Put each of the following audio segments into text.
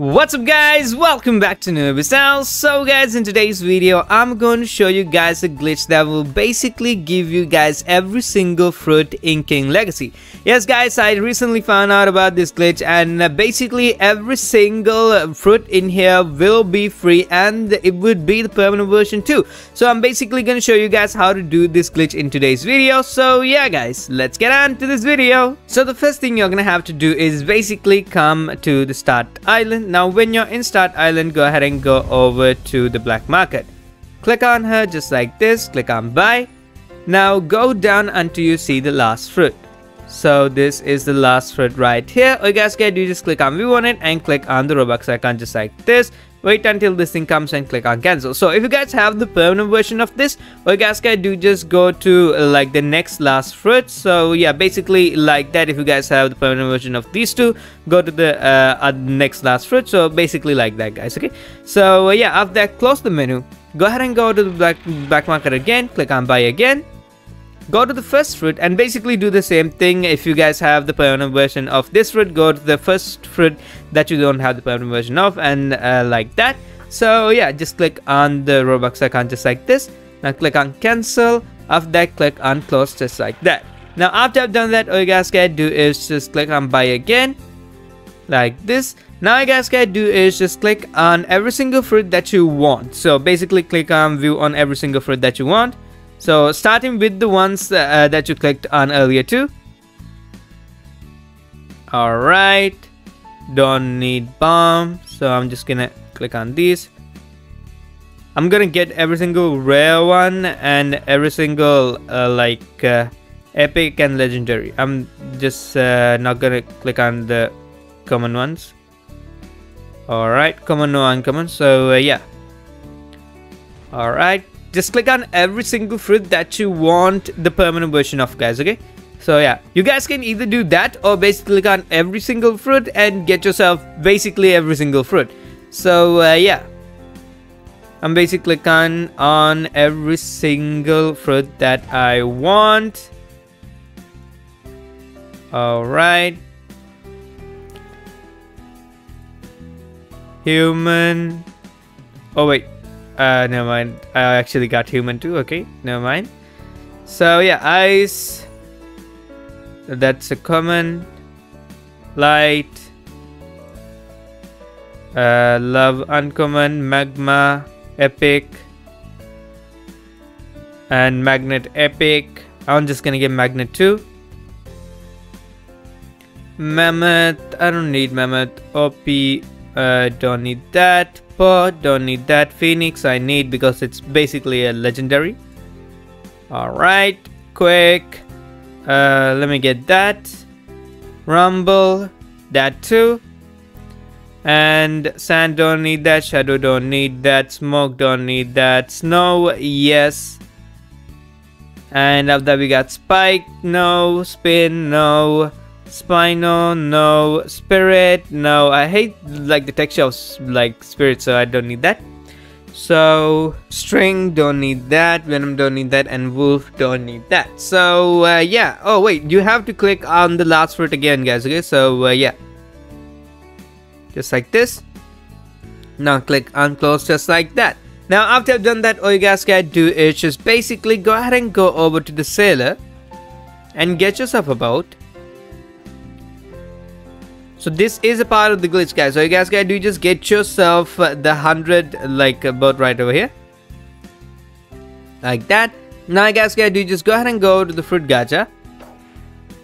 What's up guys, welcome back to NoobyStyles. So guys, in today's video, I'm going to show you guys a glitch that will basically give you guys every single fruit in King Legacy. Yes guys, I recently found out about this glitch and uh, basically every single uh, fruit in here will be free and it would be the permanent version too. So I'm basically going to show you guys how to do this glitch in today's video. So yeah guys, let's get on to this video. So the first thing you're going to have to do is basically come to the start island now when you're in Start Island, go ahead and go over to the black market. Click on her just like this, click on buy. Now go down until you see the last fruit. So this is the last fruit right here. All you guys can do just click on view on it and click on the Robux icon just like this. Wait until this thing comes and click on cancel. So if you guys have the permanent version of this what you guys can do just go to like the next last fruit so yeah basically like that if you guys have the permanent version of these two go to the uh, uh, next last fruit so basically like that guys okay? So uh, yeah after that close the menu. Go ahead and go to the black back market again. Click on buy again go to the first fruit and basically do the same thing if you guys have the permanent version of this fruit go to the first fruit that you don't have the permanent version of and uh, like that. So yeah just click on the robux icon just like this. Now click on cancel. After that click on close just like that. Now after i've done that all you guys can do is just click on buy again like this. Now you guys can do is just click on every single fruit that you want. So basically click on view on every single fruit that you want so starting with the ones uh, that you clicked on earlier too. Alright, don't need bomb, so I'm just gonna click on these. I'm gonna get every single rare one and every single uh, like uh, epic and legendary. I'm just uh, not gonna click on the common ones. Alright, common no uncommon, so uh, yeah. Alright, just click on every single fruit that you want the permanent version of guys okay? So yeah. You guys can either do that or basically click on every single fruit and get yourself basically every single fruit. So uh, yeah. I'm basically clicking on every single fruit that I want. Alright. Human. Oh wait uh, never mind. I actually got human too. Okay, never mind. So yeah, ice. That's a common. Light. Uh, love uncommon. Magma. Epic. And magnet epic. I'm just gonna get magnet too. Mammoth. I don't need mammoth. OP. Uh, don't need that don't need that. Phoenix, I need because it's basically a legendary. Alright, quick. Uh, let me get that. Rumble, that too. And sand don't need that, shadow don't need that, smoke don't need that, snow, yes. And after that we got spike, no, spin, no. Spino, no. Spirit, no. I hate like the texture of like spirit, so I don't need that. So string don't need that, venom don't need that, and wolf don't need that. So uh, yeah. Oh wait, you have to click on the last fruit again, guys. Okay, so uh, yeah, just like this. Now click on close, just like that. Now after I've done that, all you guys can do is just basically go ahead and go over to the sailor and get yourself about so this is a part of the glitch guys. So you guys gotta do just get yourself uh, the 100 like uh, right over here. Like that. Now you guys gotta do just go ahead and go to the fruit gacha.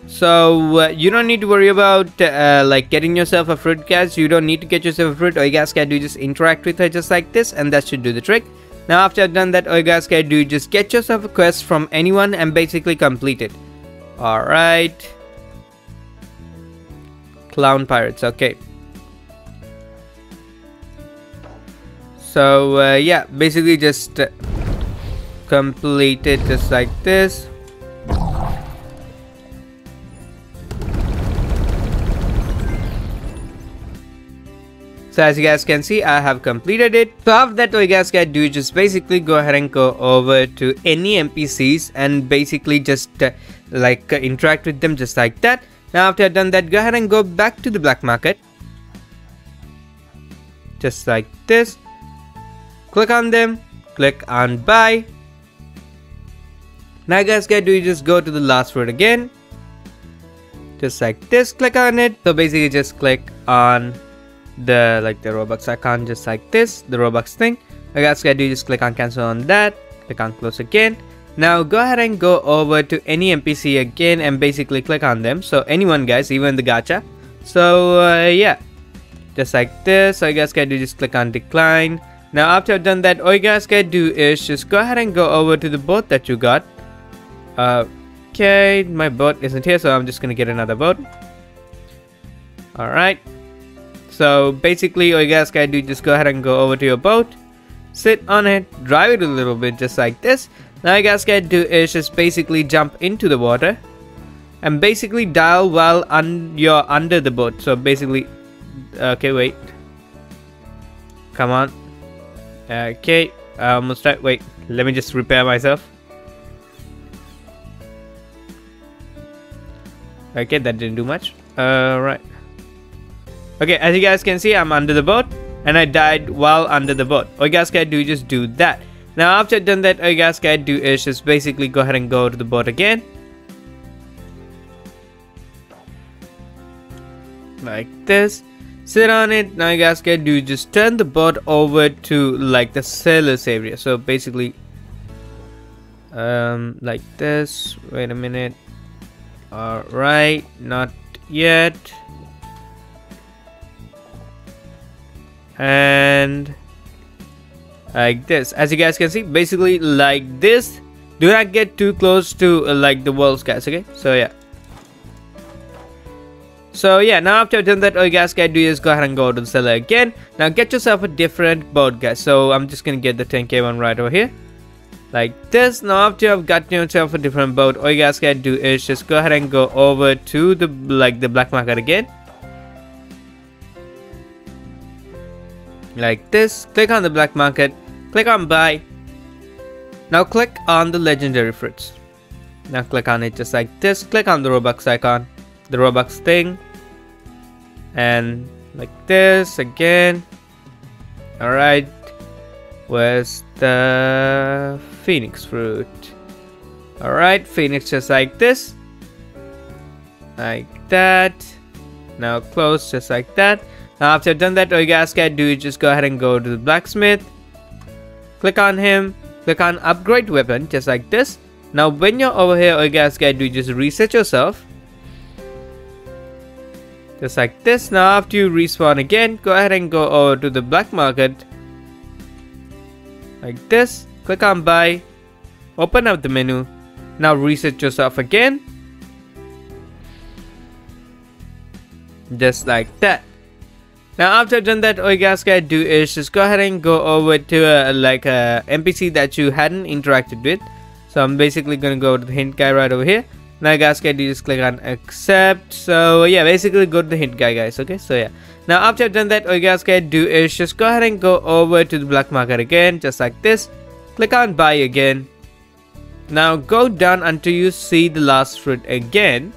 So uh, you don't need to worry about uh, like getting yourself a fruit guys. You don't need to get yourself a fruit. All you guys gotta do just interact with her just like this and that should do the trick. Now after I've done that all you guys gotta do just get yourself a quest from anyone and basically complete it. Alright. Clown Pirates, okay. So, uh, yeah, basically just uh, complete it just like this. So as you guys can see, I have completed it. So after that, what you guys can do is just basically go ahead and go over to any NPCs and basically just uh, like uh, interact with them just like that. Now after I've done that, go ahead and go back to the black market. just like this. Click on them. Click on buy. Now guys get do you just go to the last word again. Just like this click on it. So basically just click on the like the robux icon just like this the robux thing. Now guys get do you just click on cancel on that. Click on close again now go ahead and go over to any npc again and basically click on them. So anyone guys even the gacha. So uh, yeah. Just like this. So you guys can do just click on decline? Now after I've done that all you guys can do is just go ahead and go over to the boat that you got. Uh, okay my boat isn't here so I'm just gonna get another boat alright. So basically all you guys can do just go ahead and go over to your boat sit on it. Drive it a little bit just like this now you guys can do is just basically jump into the water and basically dial while un you're under the boat so basically Okay, wait. Come on. Okay, I almost died. Wait, let me just repair myself. Okay, that didn't do much. Uh. Okay, as you guys can see, I'm under the boat. And I died while under the boat. All you guys can do just do that. Now, after I've done that, all you guys can do is just basically go ahead and go to the boat again. Like this. Sit on it. Now you guys can do just turn the boat over to like the sailors area. So basically um like this. Wait a minute. All right not yet. And like this as you guys can see basically like this do not get too close to uh, like the walls guys okay so yeah so yeah, now after I've done that, all you guys can do is go ahead and go to the seller again. Now get yourself a different boat, guys. So I'm just gonna get the 10k one right over here. Like this. Now after I've gotten yourself a different boat, all you guys can do is just go ahead and go over to the like the black market again. Like this. Click on the black market. Click on buy. Now click on the legendary fruits. Now click on it just like this. Click on the Robux icon, the Robux thing and like this again alright where's the phoenix fruit alright phoenix just like this like that now close just like that now after I've done that oh, you guys can do is just go ahead and go to the blacksmith click on him click on upgrade weapon just like this now when you're over here oh, you guys can do is just reset yourself just like this. Now after you respawn again, go ahead and go over to the black market. Like this. Click on buy. Open up the menu. Now reset yourself again. Just like that. Now after I've done that, all you guys gotta do is just go ahead and go over to like a NPC that you hadn't interacted with. So I'm basically gonna go to the hint guy right over here. Now you guys can you just click on accept. So yeah basically go to the hint guy guys okay? So yeah. Now after I've done that all you guys can do is just go ahead and go over to the black market again just like this. Click on buy again. Now go down until you see the last fruit again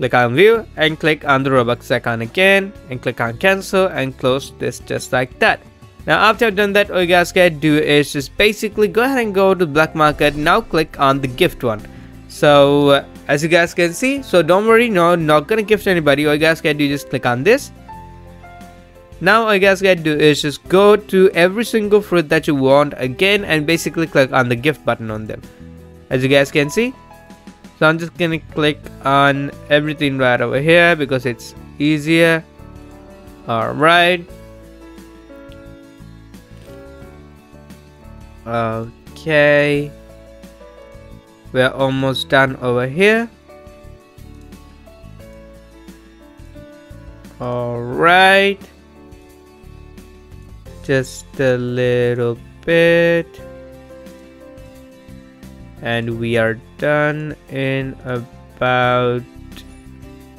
click on view and click on the robux icon again and click on cancel and close this just like that. Now after I've done that all you guys can do is just basically go ahead and go to black market. Now click on the gift one. So uh, as you guys can see so don't worry no not gonna gift anybody. All you guys can do is just click on this. Now all you guys gotta do is just go to every single fruit that you want again and basically click on the gift button on them. As you guys can see so i'm just gonna click on everything right over here because it's easier. All right okay. We're almost done over here. All right just a little bit and we are done in about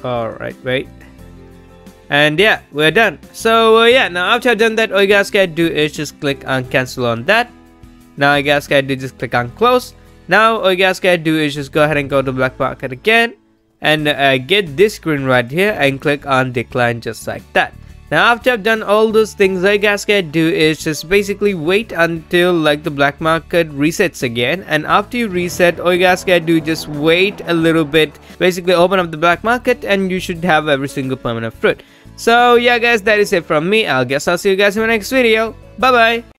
all right wait. And yeah we're done. So uh, yeah now after I've done that all you guys can do is just click on cancel on that. Now you guys can do just click on close. Now all you guys gotta do is just go ahead and go to black market again. And uh, get this screen right here and click on decline just like that. Now after I've done all those things you guys can do is just basically wait until like the black market resets again. And after you reset all you guys can do just wait a little bit. Basically open up the black market and you should have every single permanent fruit. So yeah guys that is it from me. I guess I'll see you guys in my next video. Bye bye